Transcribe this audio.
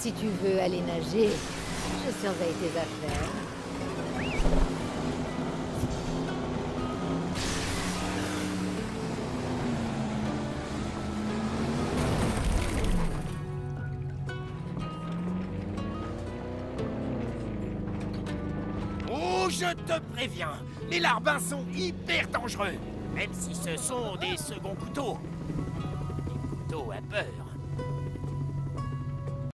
Si tu veux aller nager, je surveille tes affaires. Oh, je te préviens, les larbins sont hyper dangereux, même si ce sont des seconds couteaux. Des couteaux à peur.